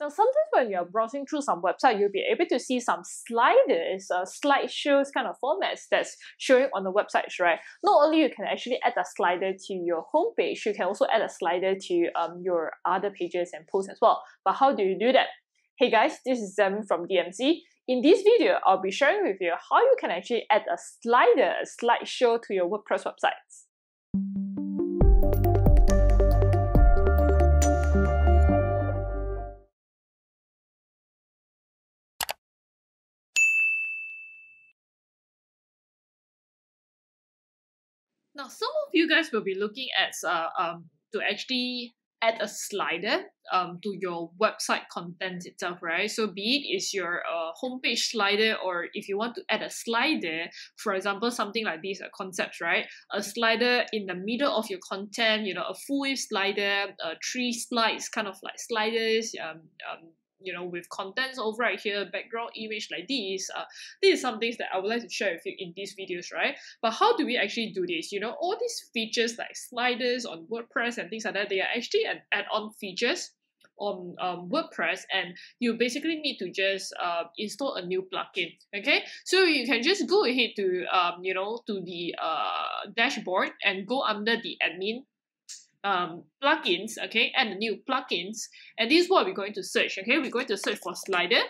Now, sometimes when you're browsing through some website, you'll be able to see some sliders, uh, slideshows kind of formats that's showing on the websites, right? Not only you can actually add a slider to your homepage, you can also add a slider to um, your other pages and posts as well. But how do you do that? Hey guys, this is Zem from DMC. In this video, I'll be sharing with you how you can actually add a slider, a slideshow to your WordPress websites. Now, some of you guys will be looking at uh, um, to actually add a slider um, to your website content itself, right? So be it is your uh, homepage slider or if you want to add a slider, for example, something like this, a concept, right? A slider in the middle of your content, you know, a full wave slider, uh, three slides, kind of like sliders, um, um, you know, with contents over right here, background image like this, uh, this is some things that I would like to share with you in these videos, right? But how do we actually do this? You know, all these features like sliders on WordPress and things like that, they are actually an add-on features on um, WordPress and you basically need to just uh, install a new plugin okay so you can just go ahead to um, you know to the uh, dashboard and go under the admin um, plugins, okay, and the new plugins. And this is what we're going to search, okay? We're going to search for slider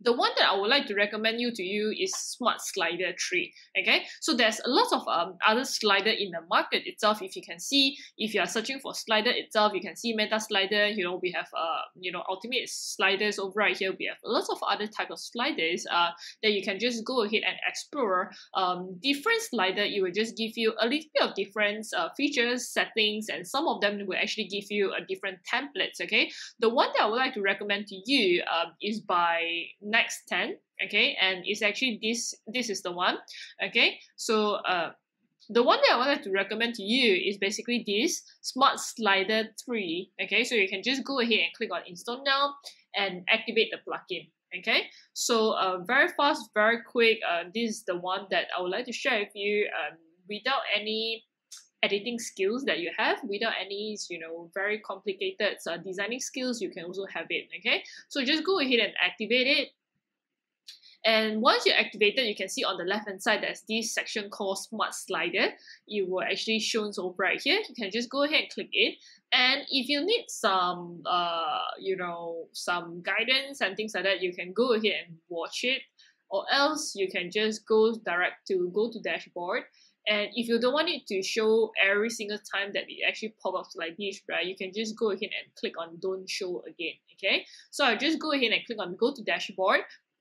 the one that I would like to recommend you to you is Smart Slider 3. Okay, so there's a lot of um, other slider in the market itself. If you can see, if you are searching for slider itself, you can see Meta Slider. You know, we have uh, you know, Ultimate sliders over right here. We have lots of other type of sliders uh, that you can just go ahead and explore. Um, different slider, it will just give you a little bit of different uh, features, settings, and some of them will actually give you a different templates. Okay, the one that I would like to recommend to you um, is by Nextend okay and it's actually this this is the one okay so uh the one that I wanted to recommend to you is basically this Smart Slider 3. Okay, so you can just go ahead and click on install now and activate the plugin. Okay, so uh, very fast, very quick. Uh, this is the one that I would like to share with you um, without any editing skills that you have without any you know very complicated uh, designing skills you can also have it okay so just go ahead and activate it and once you activate it, you can see on the left hand side there's this section called Smart Slider. It will actually shown over right here. You can just go ahead and click it. And if you need some, uh, you know, some guidance and things like that, you can go ahead and watch it. Or else you can just go direct to go to dashboard. And if you don't want it to show every single time that it actually pop up like this, right, you can just go ahead and click on don't show again, okay? So I'll just go ahead and click on go to dashboard.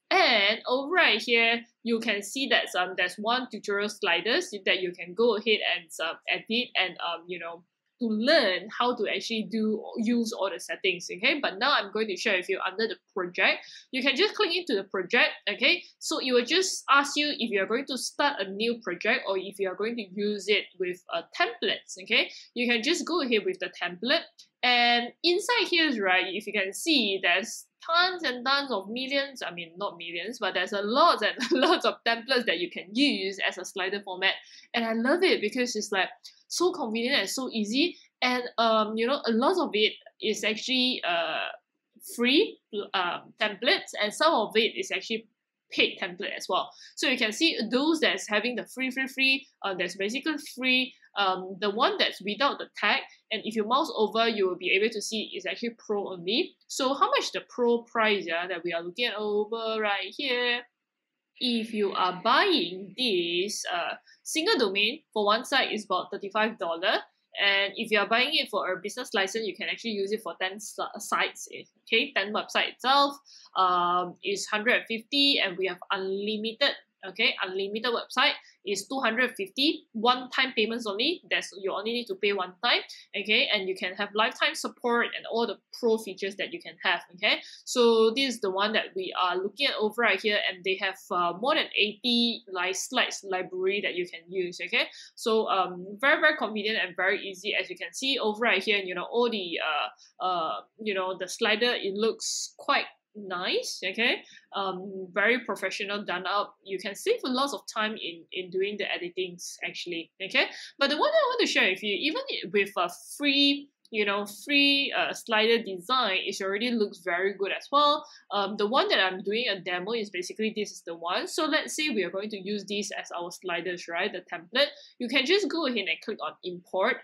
And over right here, you can see that um, there's one tutorial sliders that you can go ahead and uh, edit and um, you know to learn how to actually do use all the settings okay? But now i'm going to share with you under the project. You can just click into the project okay? So it will just ask you if you are going to start a new project or if you are going to use it with uh, templates okay? You can just go ahead with the template. And inside here right if you can see there's tons and tons of millions, I mean, not millions, but there's a lot and lots of templates that you can use as a slider format. And I love it because it's like so convenient and so easy. And, um, you know, a lot of it is actually uh, free um, templates and some of it is actually paid template as well. So you can see those that's having the free, free, free, uh, that's basically free. Um, the one that's without the tag, and if you mouse over, you will be able to see it's actually pro only. So how much the pro price yeah, that we are looking at over right here? If you are buying this uh, single domain for one site is about $35 and if you are buying it for a business license, you can actually use it for 10 sites. Okay, 10 website itself um, is 150 and we have unlimited okay unlimited website is 250 one time payments only. That's you only need to pay one time okay? And you can have lifetime support and all the pro features that you can have okay? So this is the one that we are looking at over right here and they have uh, more than 80 like slides library that you can use okay? So um very very convenient and very easy. As you can see over right here and you know all the uh uh you know the slider it looks quite nice okay um very professional done up you can save a lot of time in in doing the editings actually okay but the one i want to share with you even with a free you know, free uh, slider design, it already looks very good as well. Um, the one that I'm doing a demo is basically this is the one. So let's say we are going to use this as our sliders, right? The template. You can just go ahead and click on import.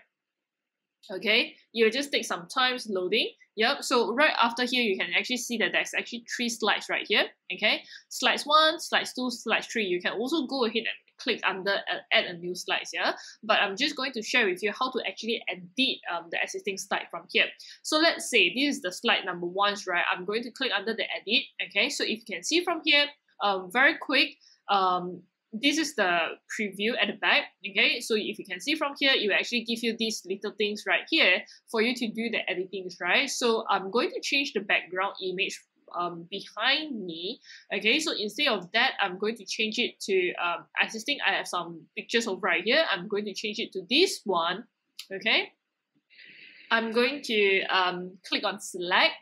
Okay, you'll just take some time loading. Yep, so right after here, you can actually see that there's actually three slides right here. Okay, slides one, slides two, slides three. You can also go ahead and click under uh, add a new slides yeah but I'm just going to share with you how to actually edit um, the existing slide from here so let's say this is the slide number one right I'm going to click under the edit okay so if you can see from here um, very quick um, this is the preview at the back okay so if you can see from here it will actually give you these little things right here for you to do the editing right so I'm going to change the background image um, behind me. Okay, so instead of that, I'm going to change it to um, existing. I have some pictures over right here. I'm going to change it to this one. Okay, I'm going to um, click on select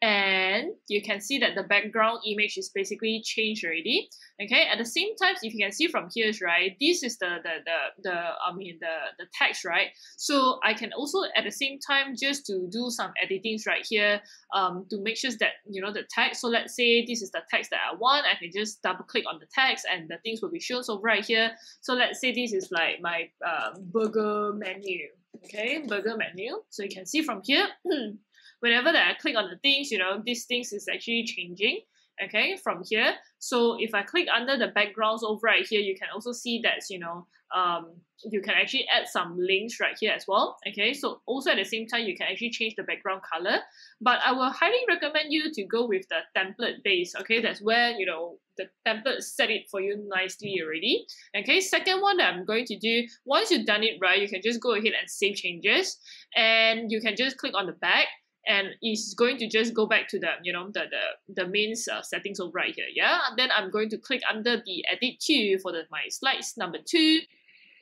and you can see that the background image is basically changed already. Okay at the same time if you can see from here right this is the the the, the i mean the the text right? So i can also at the same time just to do some editings right here um to make sure that you know the text. So let's say this is the text that i want i can just double click on the text and the things will be shown. So right here so let's say this is like my uh, burger menu. Okay burger menu. So you can see from here whenever that I click on the things, you know, these things is actually changing, okay, from here. So if I click under the backgrounds over right here, you can also see that, you know, um, you can actually add some links right here as well, okay. So also at the same time, you can actually change the background color, but I will highly recommend you to go with the template base, okay. That's where, you know, the template set it for you nicely already. Okay, second one that I'm going to do, once you've done it right, you can just go ahead and save changes and you can just click on the back and it's going to just go back to the you know the the, the main uh, settings over right here yeah and then i'm going to click under the edit queue for the my slides number two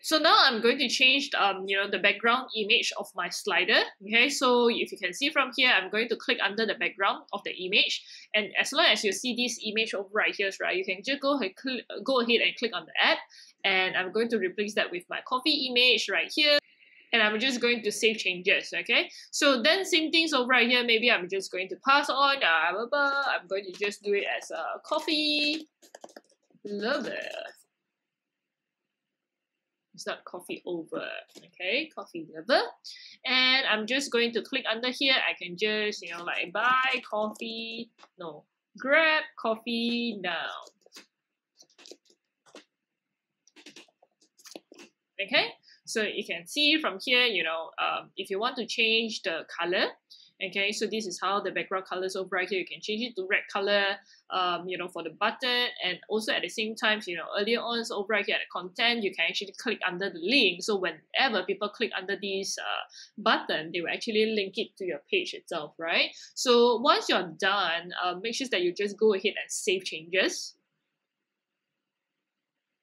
so now I'm going to change um, you know, the background image of my slider. Okay, so if you can see from here, I'm going to click under the background of the image. And as long as you see this image over right here, right, you can just go ahead, go ahead and click on the add. And I'm going to replace that with my coffee image right here and I'm just going to save changes, okay? So then same things over right here, maybe I'm just going to pass on, uh, blah, blah, I'm going to just do it as a coffee lover. It's not coffee over, okay? Coffee lover. And I'm just going to click under here. I can just, you know, like buy coffee, no, grab coffee now. Okay, so you can see from here, you know, um, if you want to change the color, okay, so this is how the background colors over here. You can change it to red color, um, you know, for the button, and also at the same time, you know, earlier on, so over here at the content, you can actually click under the link. So whenever people click under this uh, button, they will actually link it to your page itself, right? So once you're done, uh, make sure that you just go ahead and save changes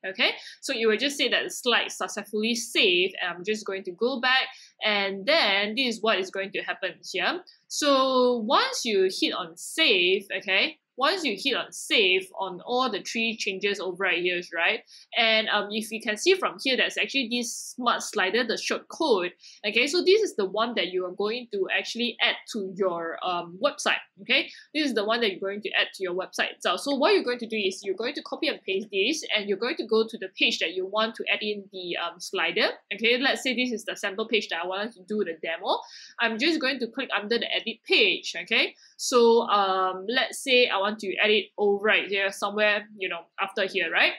okay? So you will just say that the slide successfully saved and I'm just going to go back and then this is what is going to happen here. So once you hit on save okay once you hit on save on all the three changes over here, right? And um, if you can see from here, there's actually this smart slider, the short code. Okay, so this is the one that you are going to actually add to your um, website. Okay, this is the one that you're going to add to your website itself. So what you're going to do is you're going to copy and paste this, and you're going to go to the page that you want to add in the um, slider. Okay, let's say this is the sample page that I want to do the demo. I'm just going to click under the edit page. Okay, so um, let's say I want to edit over right here somewhere, you know, after here, right?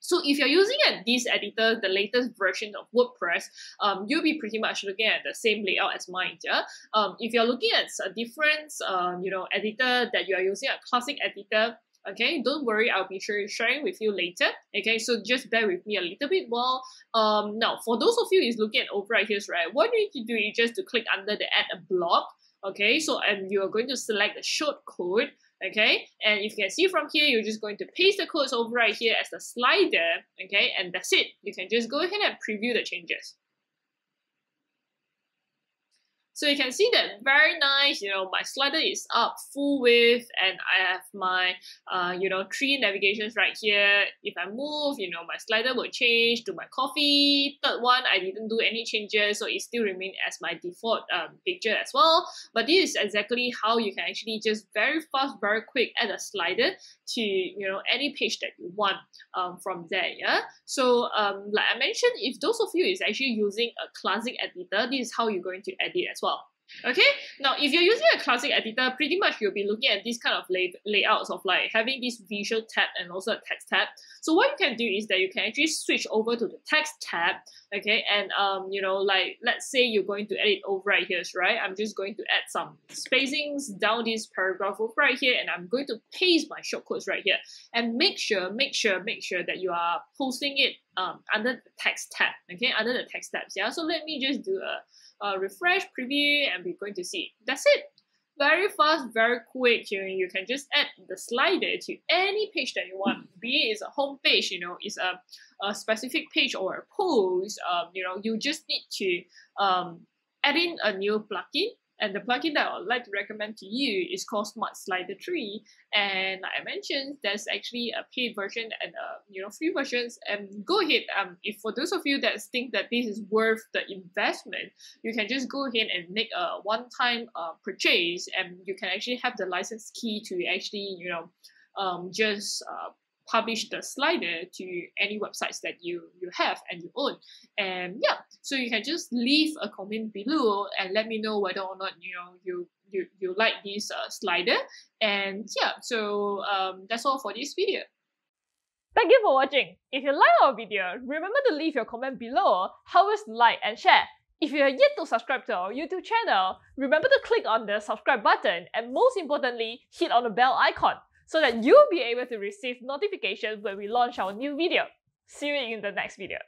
So if you're using a, this editor, the latest version of WordPress, um, you'll be pretty much looking at the same layout as mine. Yeah. Um, if you're looking at a different, um, you know, editor that you are using a classic editor, okay don't worry i'll be sure sharing with you later okay so just bear with me a little bit more um now for those of you is looking at over right here right what you need to do is just to click under the add a block okay so and you're going to select the short code okay? And if you can see from here you're just going to paste the codes over right here as the slider okay? And that's it. You can just go ahead and preview the changes So you can see that very nice, you know, my slider is up full width and I have my, uh, you know, three navigations right here. If I move, you know, my slider will change to my coffee. Third one, I didn't do any changes, so it still remains as my default um, picture as well. But this is exactly how you can actually just very fast, very quick add a slider to, you know, any page that you want um, from there, yeah? So, um, like I mentioned, if those of you is actually using a classic editor, this is how you're going to edit as well. Okay, now if you're using a classic editor, pretty much you'll be looking at this kind of lay layouts of like having this visual tab and also a text tab. So what you can do is that you can actually switch over to the text tab, okay, and um, you know, like let's say you're going to edit over right here, right? I'm just going to add some spacings down this paragraph over right here, and I'm going to paste my shortcodes right here. And make sure, make sure, make sure that you are posting it um under the text tab, okay, under the text tabs. Yeah. So let me just do a uh, refresh, preview, and we're going to see. That's it. Very fast, very quick. You, you can just add the slider to any page that you want. Be it is a home page, you know, it's a, a specific page or a post. Um, you know, you just need to um, add in a new plugin and the plugin that I would like to recommend to you is called Smart Slider 3. And like I mentioned, there's actually a paid version and a you know free versions. And go ahead, um, if for those of you that think that this is worth the investment, you can just go ahead and make a one-time uh, purchase, and you can actually have the license key to actually you know um, just uh, publish the slider to any websites that you you have and you own and yeah so you can just leave a comment below and let me know whether or not you know you you, you like this uh, slider and yeah so um, that's all for this video Thank you for watching. If you like our video, remember to leave your comment below, help us like and share. If you are yet to subscribe to our YouTube channel, remember to click on the subscribe button and most importantly, hit on the bell icon so that you'll be able to receive notifications when we launch our new video. See you in the next video.